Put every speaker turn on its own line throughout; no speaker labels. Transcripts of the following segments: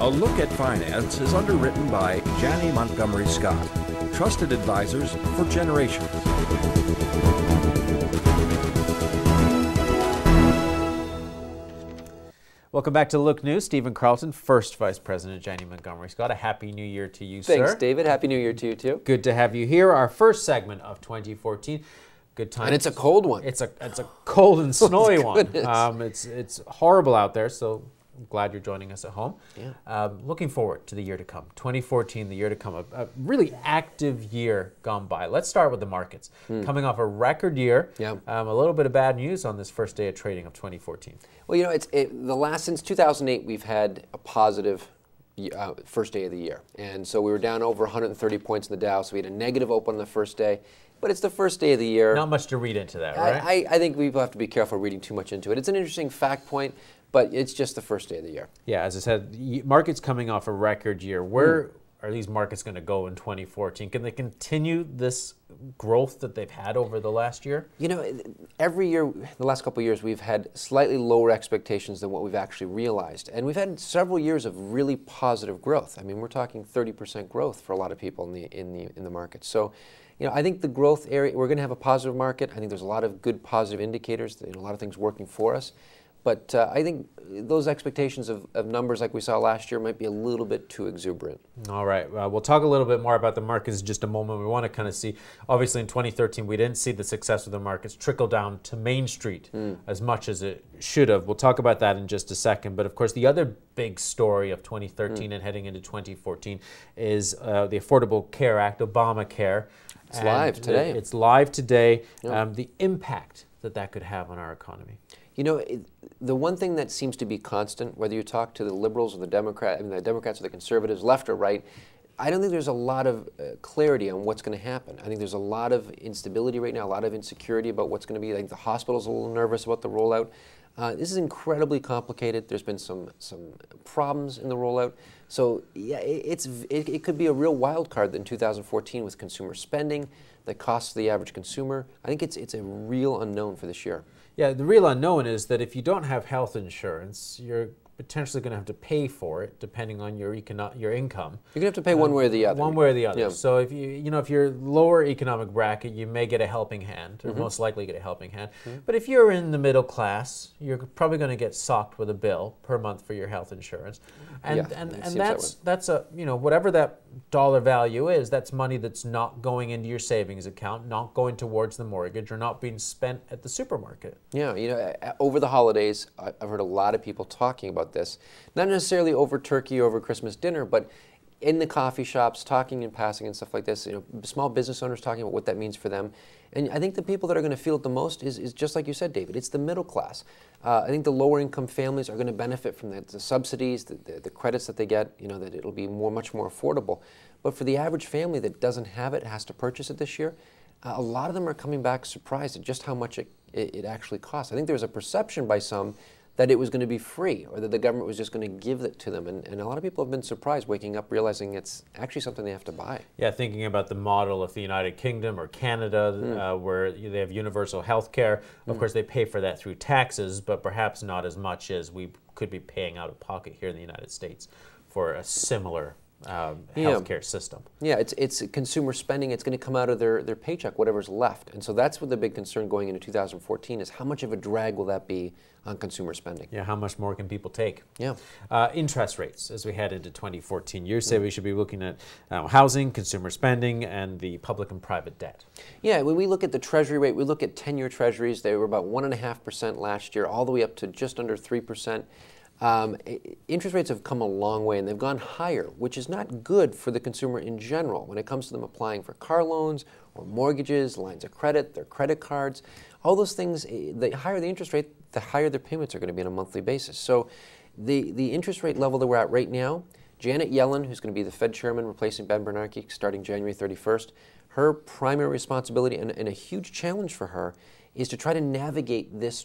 A Look at Finance is underwritten by Janney Montgomery Scott, trusted advisors for generations.
Welcome back to Look News. Stephen Carlton, first Vice President Janney Montgomery Scott. A happy new year to you,
Thanks,
sir.
David. Happy New Year to you, too.
Good to have you here. Our first segment of 2014. Good time.
And it's a cold one.
It's a it's a cold and snowy one.
goodness.
Um, it's it's horrible out there. So I'm glad you're joining us at home.
Yeah.
Um, looking forward to the year to come. 2014, the year to come. A, a really active year gone by. Let's start with the markets. Coming off a record year.
Hmm. Yeah.
Um, a little bit of bad news on this first day of trading of 2014.
Well, you know, it's it, the last since 2008 we've had a positive uh, first day of the year, and so we were down over 130 points in the Dow. So we had a negative open on the first day, but it's the first day of the year.
Not much to read into that, right?
I, I, I think people have to be careful reading too much into it. It's an interesting fact point, but it's just the first day of the year.
Yeah, as I said, markets coming off a record year. Where
Hmm.
Are these markets going to go in 2014? Can they continue this growth that they've had over the last year?
You know, every year, the last couple years, we've had slightly lower expectations than what we've actually realized. And we've had several years of really positive growth. I mean, we're talking 30% growth for a lot of people in the, in the, in the market. So, you know, I think the growth area, we're going to have a positive market. I think there's a lot of good positive indicators, a lot of things working for us. But uh, I think those expectations of, of numbers like we saw last year might be a little bit too exuberant.
All right, uh, we'll talk a little bit more about the markets in just a moment. We want to kind of see, obviously, in 2013, we didn't see the success of the markets trickle down to Main Street as much as it should have. We'll talk about that in just a second. But of course, the other big story of 2013 and heading into 2014 is uh, the Affordable Care Act, Obamacare.
It's
And
live today.
It's live today. Um, the impact that that could have on our economy.
You know, the one thing that seems to be constant, whether you talk to the liberals or the Democrat, I mean, the Democrats or the conservatives, left or right, I don't think there's a lot of uh, clarity on what's going to happen. I think there's a lot of instability right now, a lot of insecurity about what's going to be. I think the hospital's a little nervous about the rollout. Uh, this is incredibly complicated. There's been some some problems in the rollout. So yeah, it, it's it, it could be a real wild card in 2014 with consumer spending, the cost to the average consumer. I think it's it's a real unknown for this year.
Yeah, the real unknown is that if you don't have health insurance, you're potentially going to have to pay for it depending on your econo- your income.
You're gonna have to pay one um, way or the other.
One way or the other.
Yeah.
So if you you know if you're lower economic bracket, you may get a helping hand, or mm-hmm. most likely get a helping hand. Mm-hmm. But if you're in the middle class, you're probably going to get socked with a bill per month for your health insurance, and
Yeah,
and, and
seems that
that's that's a you know whatever that dollar value is, that's money that's not going into your savings account, not going towards the mortgage, or not being spent at the supermarket.
Yeah, you know, over the holidays, I've heard a lot of people talking about this. Not necessarily over turkey, over Christmas dinner, but in the coffee shops, talking and passing and stuff like this. You know, small business owners talking about what that means for them. And I think the people that are going to feel it the most is, is just like you said, David. It's the middle class. Uh, I think the lower income families are going to benefit from the, the subsidies, the, the, the credits that they get. You know, that it'll be more, much more affordable. But for the average family that doesn't have it, has to purchase it this year, uh, a lot of them are coming back surprised at just how much it, it, it actually costs. I think there's a perception by some that it was going to be free or that the government was just going to give it to them. And, and a lot of people have been surprised waking up realizing it's actually something they have to buy.
Yeah, thinking about the model of the United Kingdom or Canada,
Hmm.
uh, where they have universal health care. Of course, they pay for that through taxes, but perhaps not as much as we could be paying out of pocket here in the United States for a similar um,
Yeah.
healthcare system.
Yeah, it's, it's consumer spending. It's going to come out of their, their paycheck, whatever's left. And so that's what the big concern going into 2014 is how much of a drag will that be on consumer spending?
Yeah, how much more can people take?
Yeah.
Uh, interest rates as we head into 2014. You say we should be looking at uh, housing, consumer spending, and the public and private debt.
Yeah, when we look at the treasury rate, we look at 10 year treasuries, they were about 1.5% last year, all the way up to just under 3%. Um, interest rates have come a long way and they've gone higher, which is not good for the consumer in general when it comes to them applying for car loans or mortgages, lines of credit, their credit cards. All those things, the higher the interest rate, the higher their payments are going to be on a monthly basis. So the, the interest rate level that we're at right now, Janet Yellen, who's going to be the Fed chairman replacing Ben Bernanke starting January 31st, her primary responsibility and, and a huge challenge for her is to try to navigate this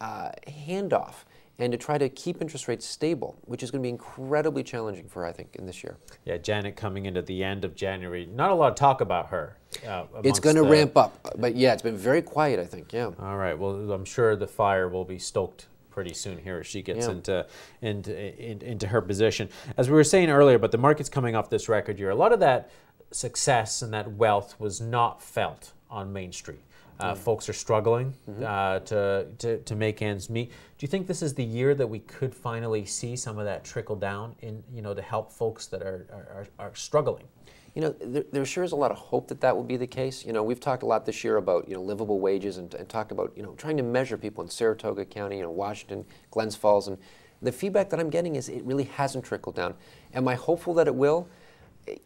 uh, handoff and to try to keep interest rates stable, which is going to be incredibly challenging for her, I think, in this year.
Yeah, Janet coming into the end of January. Not a lot of talk about her. Uh,
It's going to
the-
ramp up, but yeah, it's been very quiet, I think. Yeah.
All right. Well, I'm sure the fire will be stoked pretty soon here as she gets
Yeah.
into, into in, into her position. As we were saying earlier, but the market's coming off this record year. A lot of that success and that wealth was not felt on Main Street. Uh, Folks are struggling uh, to, to, to make ends meet. Do you think this is the year that we could finally see some of that trickle down in you know to help folks that are are, are, are struggling?
You know, there, there sure is a lot of hope that that will be the case. You know, we've talked a lot this year about you know livable wages and, and talked about you know trying to measure people in Saratoga County, you know, Washington, Glens Falls, and the feedback that I'm getting is it really hasn't trickled down. Am I hopeful that it will?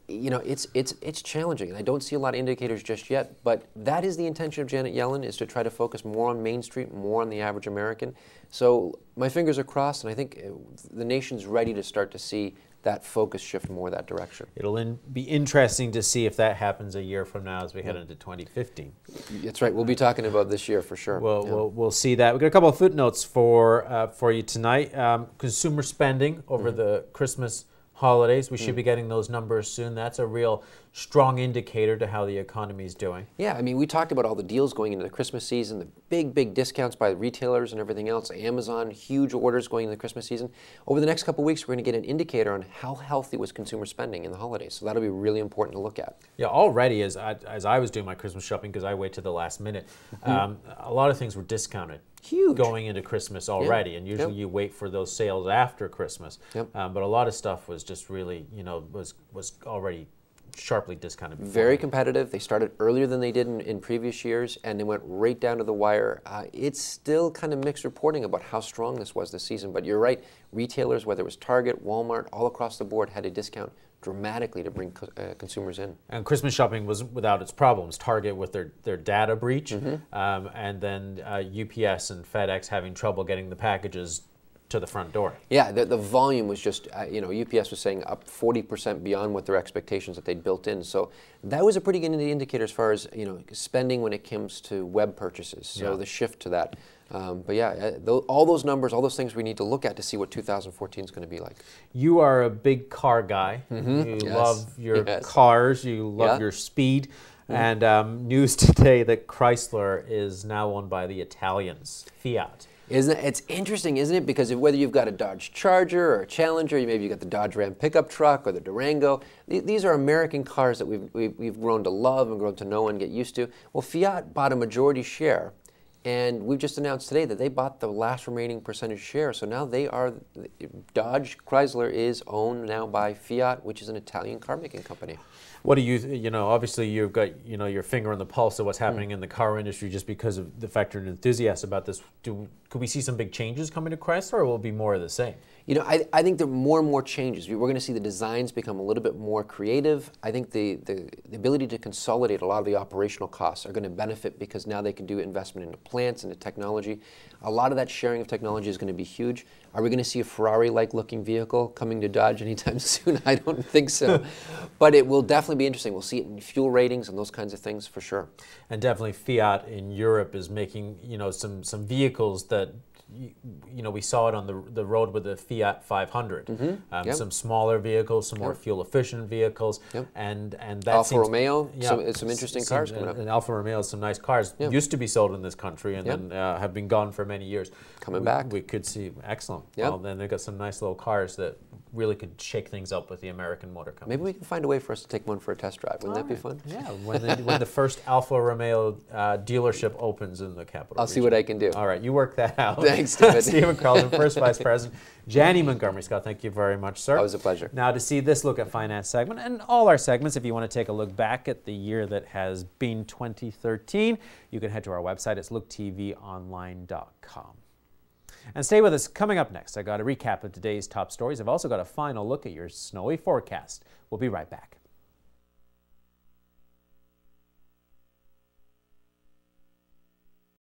You know, it's it's it's challenging, and I don't see a lot of indicators just yet. But that is the intention of Janet Yellen is to try to focus more on Main Street, more on the average American. So my fingers are crossed, and I think eh, the nation's ready to start to see that focus shift more that direction.
It'll in, be interesting to see if that happens a year from now as we head into 2015.
That's right. We'll be talking about this year for sure.
We'll,
Yeah.
we'll, we'll see that. We've got a couple of footnotes for, uh, for you tonight. Um, consumer spending over
Mm-hmm.
the Christmas holidays. We
Mm.
should be getting those numbers soon. That's a real strong indicator to how the economy is doing.
Yeah, I mean, we talked about all the deals going into the Christmas season, the big, big discounts by retailers and everything else. Amazon, huge orders going into the Christmas season. Over the next couple of weeks, we're going to get an indicator on how healthy was consumer spending in the holidays. So that'll be really important to look at.
Yeah, already as I, as I was doing my Christmas shopping because I wait to the last minute, um, a lot of things were discounted.
Huge.
going into Christmas already, and usually
Yep.
you wait for those sales after Christmas.
Yep.
Um, but a lot of stuff was just really, you know, was was already sharply discounted. Before.
Very competitive. They started earlier than they did in, in previous years, and they went right down to the wire. Uh, it's still kind of mixed reporting about how strong this was this season, but you're right. Retailers, whether it was Target, Walmart, all across the board, had a discount dramatically to bring uh, consumers in.
And Christmas shopping was without its problems. Target with their, their data breach,
Mm-hmm.
um, and then uh, UPS and FedEx having trouble getting the packages to the front door.
Yeah, the, the volume was just, uh, you know, UPS was saying up 40% beyond what their expectations that they'd built in. So that was a pretty good indicator as far as, you know, spending when it comes to web purchases. So
Yeah.
the shift to that. Um, but yeah, uh, tho- all those numbers, all those things we need to look at to see what 2014 is going to be like.
You are a big car guy. You
Mm-hmm. Yes.
love your
Yes.
cars. You love
Yeah. Mm-hmm.
your speed. And um, news today that Chrysler is now owned by the Italians, Fiat.
Isn't it, it's interesting, isn't it? Because if, whether you've got a Dodge Charger or a Challenger, you maybe you've got the Dodge Ram pickup truck or the Durango. th- These are American cars that we've, we've, we've grown to love and grown to know and get used to. Well, Fiat bought a majority share, and we've just announced today that they bought the last remaining percentage share. So now they are Dodge Chrysler is owned now by Fiat, which is an Italian car making company.
What do you, you know, obviously you've got, you know, your finger on the pulse of what's hmm. happening in the car industry just because of the fact you're an enthusiast about this. Do, could we see some big changes coming to Chrysler or will it be more of the same?
You know, I, I think there are more and more changes. We- We're going to see the designs become a little bit more creative. I think the, the, the ability to consolidate a lot of the operational costs are going to benefit because now they can do investment into plants, into technology. A lot of that sharing of technology is going to be huge. Are we going to see a Ferrari-like looking vehicle coming to Dodge anytime soon? I don't think so. but it will definitely be interesting. We'll see it in fuel ratings and those kinds of things for sure.
And definitely Fiat in Europe is making, you know, some, some vehicles that, you, you know, we saw it on the, the road with the Fiat 500. Um,
Yep.
Some smaller vehicles, some more
Yep.
fuel efficient vehicles.
Yep.
And, and that
Alfa
seems-
Romeo, some- some interesting cars coming up.
And Alfa Romeo some nice cars. Used to be sold in this country and then uh, have been gone for many years.
Coming
we,
back.
We could see, excellent. Well, then they've got some nice little cars that really could shake things up with the American motor company.
Maybe we can find a way for us to take one for a test drive. Wouldn't that be fun?
Yeah, when the, when the first Alfa Romeo uh, dealership opens in the capital.
I'll see what I can do.
All right, you work that out.
Thanks, David.
Stephen Carlson, first vice president. Janney Montgomery Scott, thank you very much, sir.
Always a pleasure.
Now, to see this look at finance segment and all our segments, if you want to take a look back at the year that has been 2013, you can head to our website. It's looktvonline.com. And stay with us. Coming up next, I got a recap of today's top stories. I've also got a final look at your snowy forecast. We'll be right back.